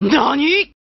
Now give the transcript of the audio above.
何？